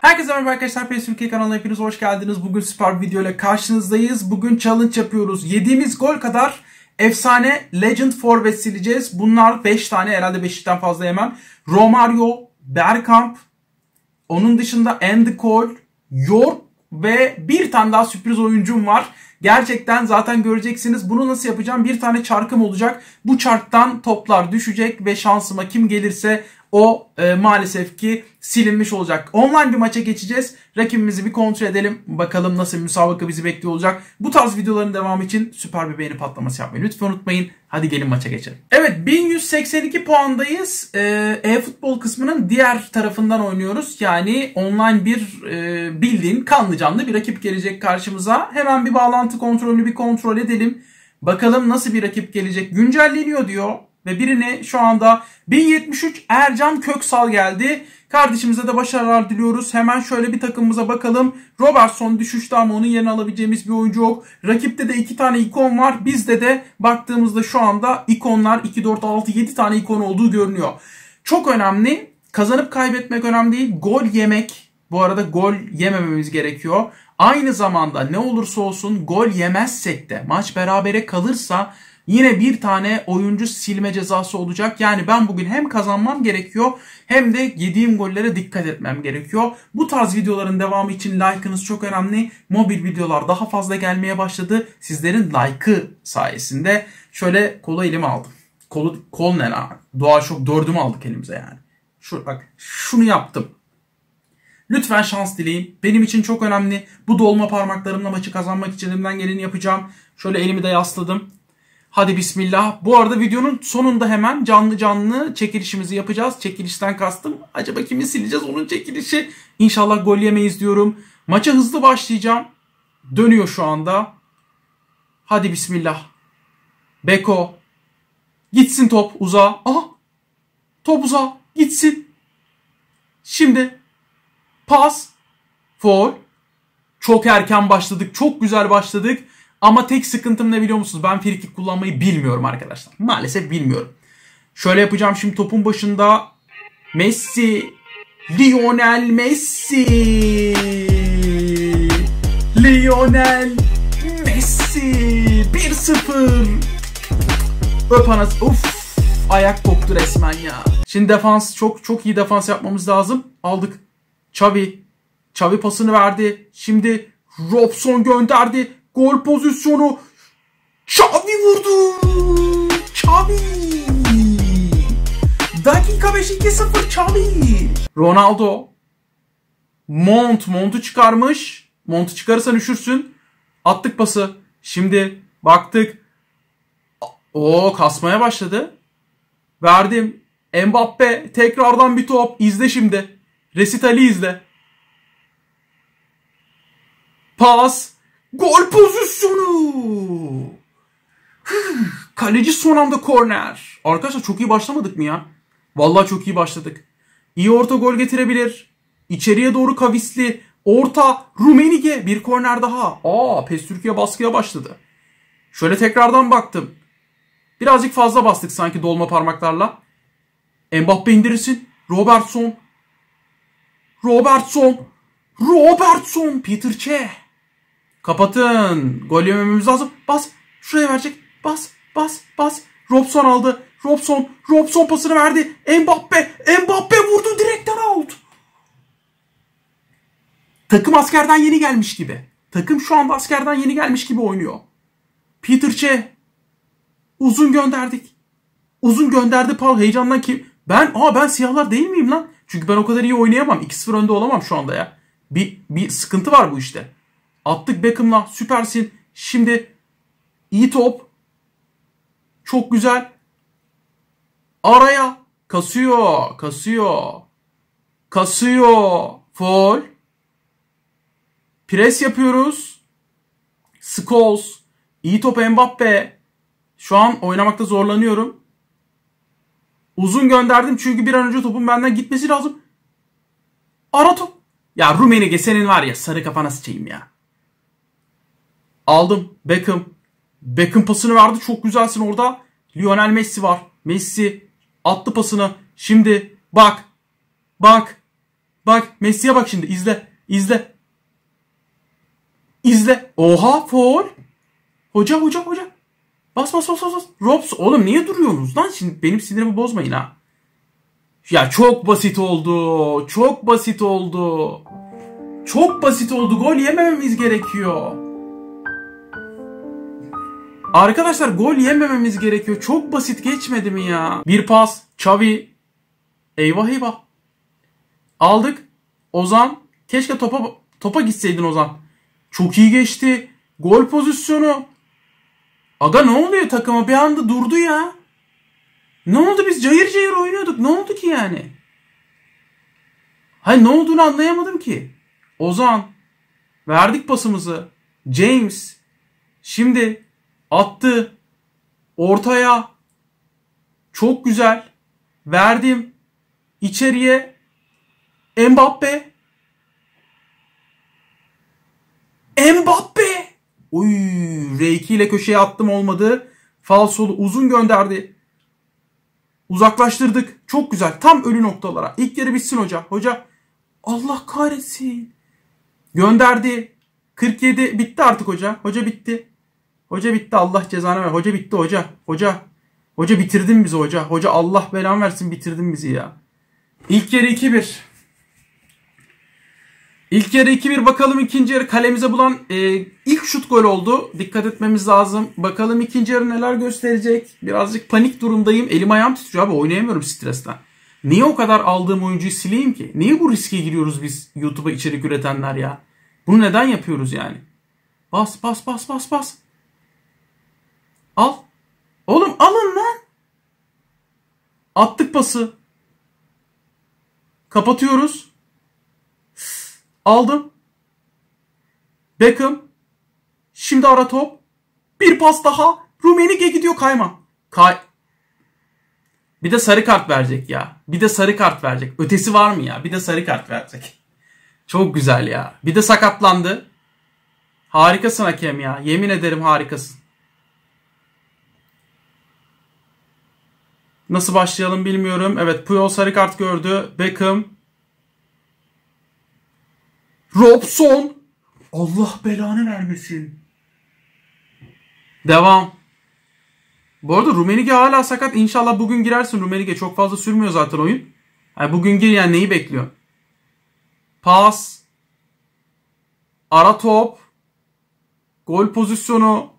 Herkese merhaba arkadaşlar. PS Türkiye kanalına hepiniz hoş geldiniz. Bugün süper bir video ile karşınızdayız. Bugün challenge yapıyoruz. Yediğimiz gol kadar efsane Legend Forvet sileceğiz. Bunlar 5 tane herhalde 5'ten fazla yemem. Romario, Bergkamp, onun dışında Andy Cole, York ve bir tane daha sürpriz oyuncum var. Gerçekten zaten göreceksiniz. Bunu nasıl yapacağım? Bir tane çarkım olacak. Bu çarktan toplar düşecek ve şansıma kim gelirse o e, maalesef ki silinmiş olacak. Online bir maça geçeceğiz. Rakibimizi bir kontrol edelim. Bakalım nasıl bir müsabaka bizi bekliyor olacak. Bu tarz videoların devamı için süper bir beğeni patlaması yapmayı lütfen unutmayın. Hadi gelin maça geçelim. Evet 1182 puandayız. E, e-futbol kısmının diğer tarafından oynuyoruz. Yani online bir e, bildiğin kanlı canlı bir rakip gelecek karşımıza. Hemen bir bağlantı kontrolünü bir kontrol edelim. Bakalım nasıl bir rakip gelecek. Güncelleniyor diyor ve birini şu anda 1073 Ercan Köksal geldi. Kardeşimize de başarılar diliyoruz. Hemen şöyle bir takımımıza bakalım. Robertson düşüşte ama onun yerine alabileceğimiz bir oyuncu yok. Rakipte de iki tane ikon var. Bizde de baktığımızda şu anda ikonlar 2, 4, 6, 7 tane ikon olduğu görünüyor. Çok önemli. Kazanıp kaybetmek önemli değil. Gol yemek. Bu arada gol yemememiz gerekiyor. Aynı zamanda ne olursa olsun gol yemezsek de maç berabere kalırsa Yine bir tane oyuncu silme cezası olacak. Yani ben bugün hem kazanmam gerekiyor hem de yediğim gollere dikkat etmem gerekiyor. Bu tarz videoların devamı için like'ınız çok önemli. Mobil videolar daha fazla gelmeye başladı. Sizlerin like'ı sayesinde şöyle kolu elime aldım. Kolu, kol ne lan? Doğa çok dördümü aldık elimize yani. Şu, bak şunu yaptım. Lütfen şans dileyin. Benim için çok önemli. Bu dolma parmaklarımla maçı kazanmak için elimden geleni yapacağım. Şöyle elimi de yasladım. Hadi bismillah. Bu arada videonun sonunda hemen canlı canlı çekilişimizi yapacağız. Çekilişten kastım. Acaba kimi sileceğiz onun çekilişi. İnşallah gol yemeyiz diyorum. Maça hızlı başlayacağım. Dönüyor şu anda. Hadi bismillah. Beko. Gitsin top uza. Aha. Top uza. Gitsin. Şimdi. Pas. Foul. Çok erken başladık. Çok güzel başladık. Ama tek sıkıntım ne biliyor musunuz? Ben frikik kullanmayı bilmiyorum arkadaşlar. Maalesef bilmiyorum. Şöyle yapacağım şimdi topun başında. Messi. Lionel Messi. Lionel Messi. 1-0. Öp anası. Uf. Ayak koptu resmen ya. Şimdi defans çok çok iyi defans yapmamız lazım. Aldık. Xavi. Xavi pasını verdi. Şimdi Robson gönderdi. Gol pozisyonu. Xavi vurdu. Xavi. Dakika 5 2-0 Xavi. Ronaldo. Mont. Mont'u çıkarmış. Mont'u çıkarırsan üşürsün. Attık pası. Şimdi baktık. O kasmaya başladı. Verdim. Mbappe tekrardan bir top. İzle şimdi. Resitali izle. Pas. Gol pozisyonu. Kaleci son anda korner. Arkadaşlar çok iyi başlamadık mı ya? Vallahi çok iyi başladık. İyi orta gol getirebilir. İçeriye doğru kavisli. Orta Rumenige bir korner daha. Aa PES Türkiye baskıya başladı. Şöyle tekrardan baktım. Birazcık fazla bastık sanki dolma parmaklarla. Mbappe indirirsin. Robertson. Robertson. Robertson. Peter Cech. Kapatın. Gol yemememiz lazım. Bas. Şuraya verecek. Bas. Bas. Bas. Robson aldı. Robson. Robson pasını verdi. Mbappe. Mbappe vurdu direkten out. Takım askerden yeni gelmiş gibi. Takım şu anda askerden yeni gelmiş gibi oynuyor. Peter Cech. Uzun gönderdik. Uzun gönderdi Paul heyecandan ki ben aa ben siyahlar değil miyim lan? Çünkü ben o kadar iyi oynayamam. 2-0 önde olamam şu anda ya. Bir, bir sıkıntı var bu işte. Attık Beckham'la süpersin. Şimdi iyi top. Çok güzel. Araya. Kasıyor. Kasıyor. Kasıyor. Foul. Pres yapıyoruz. Scholes. İyi top Mbappe. Şu an oynamakta zorlanıyorum. Uzun gönderdim çünkü bir an önce topun benden gitmesi lazım. Ara top. Ya Rumenige senin var ya sarı kafana sıçayım ya. Aldım. Beckham. Beckham pasını verdi. Çok güzelsin orada. Lionel Messi var. Messi attı pasını. Şimdi bak. Bak. Bak Messi'ye bak şimdi izle. İzle. İzle. Oha foul. Hoca hoca hoca. Bas bas bas bas. bas. Robs oğlum niye duruyorsunuz lan? Şimdi benim sinirimi bozmayın ha. Ya çok basit oldu. Çok basit oldu. Çok basit oldu. Gol yemememiz gerekiyor. Arkadaşlar gol yemememiz gerekiyor. Çok basit geçmedi mi ya? Bir pas. Xavi. Eyvah eyvah. Aldık. Ozan. Keşke topa topa gitseydin Ozan. Çok iyi geçti. Gol pozisyonu. Aga ne oluyor takıma? Bir anda durdu ya. Ne oldu biz cayır cayır oynuyorduk. Ne oldu ki yani? Hayır ne olduğunu anlayamadım ki. Ozan. Verdik pasımızı. James. Şimdi attı. Ortaya. Çok güzel. Verdim. İçeriye. Mbappe. Mbappe. Uy, R2 ile köşeye attım olmadı. Falsolu uzun gönderdi. Uzaklaştırdık. Çok güzel. Tam ölü noktalara. İlk yarı bitsin hoca. Hoca Allah kahretsin. Gönderdi. 47 bitti artık hoca. Hoca bitti. Hoca bitti. Allah cezanı ver. Hoca bitti hoca. Hoca. Hoca bitirdin bizi hoca. Hoca Allah belan versin bitirdin bizi ya. İlk yarı 2-1. İlk yarı 2-1 bakalım ikinci yarı kalemize bulan e, ilk şut gol oldu. Dikkat etmemiz lazım. Bakalım ikinci yarı neler gösterecek. Birazcık panik durumdayım. Elim ayağım titriyor abi oynayamıyorum stresten. Niye o kadar aldığım oyuncuyu sileyim ki? Niye bu riske giriyoruz biz YouTube'a içerik üretenler ya? Bunu neden yapıyoruz yani? Bas bas bas bas bas. Al. Oğlum alın lan. Attık pası. Kapatıyoruz. Aldım. Beckham. Şimdi ara top. Bir pas daha. Rumenige gidiyor kayma. Kay. Bir de sarı kart verecek ya. Bir de sarı kart verecek. Ötesi var mı ya? Bir de sarı kart verecek. Çok güzel ya. Bir de sakatlandı. Harikasın hakem ya. Yemin ederim harikasın. Nasıl başlayalım bilmiyorum. Evet Puyol sarı kart gördü. Beckham. Robson. Allah belanı vermesin. Devam. Bu arada Rumenige hala sakat. İnşallah bugün girersin Rumenige. Çok fazla sürmüyor zaten oyun. Yani bugün gir yani neyi bekliyor? Pas. Ara top. Gol pozisyonu.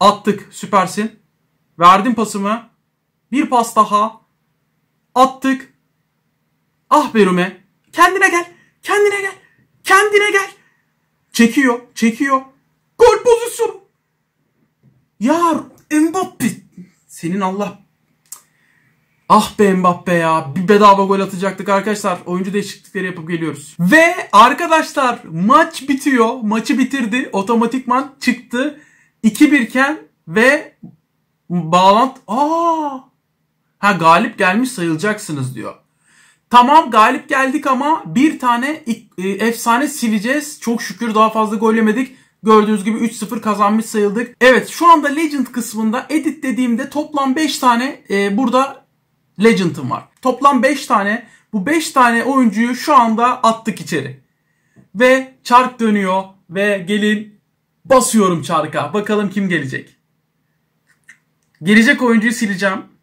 Attık. Süpersin. Verdim pasımı. Bir pas daha. Attık. Ah be Rume. Kendine gel. Kendine gel. Kendine gel. Çekiyor. Çekiyor. Gol pozisyonu. Ya Mbappe. Senin Allah. Ah be Mbappe ya. Bir bedava gol atacaktık arkadaşlar. Oyuncu değişiklikleri yapıp geliyoruz. Ve arkadaşlar maç bitiyor. Maçı bitirdi. Otomatikman çıktı. 2-1 iken ve bağlantı... Aa! Ha galip gelmiş sayılacaksınız diyor. Tamam galip geldik ama bir tane e, efsane sileceğiz. Çok şükür daha fazla gol yemedik. Gördüğünüz gibi 3-0 kazanmış sayıldık. Evet şu anda Legend kısmında edit dediğimde toplam 5 tane e, burada Legend'ım var. Toplam 5 tane. Bu 5 tane oyuncuyu şu anda attık içeri. Ve çark dönüyor ve gelin basıyorum çarka. Bakalım kim gelecek. Gelecek oyuncuyu sileceğim.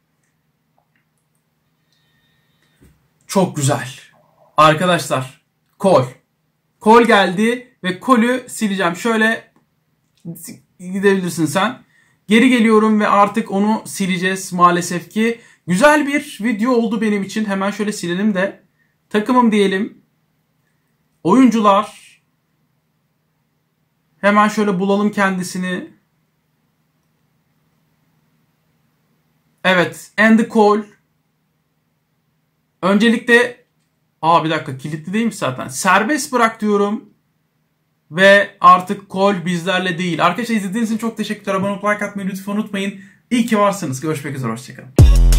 Çok güzel. Arkadaşlar kol. Kol geldi ve kolü sileceğim. Şöyle gidebilirsin sen. Geri geliyorum ve artık onu sileceğiz maalesef ki. Güzel bir video oldu benim için. Hemen şöyle silelim de. Takımım diyelim. Oyuncular. Hemen şöyle bulalım kendisini. Evet. And the call. Öncelikle Aa bir dakika kilitli değilmiş zaten. Serbest bırak diyorum. Ve artık kol bizlerle değil. Arkadaşlar izlediğiniz için çok teşekkürler. Abone olup like atmayı lütfen unutmayın. İyi ki varsınız. Görüşmek üzere. Hoşçakalın.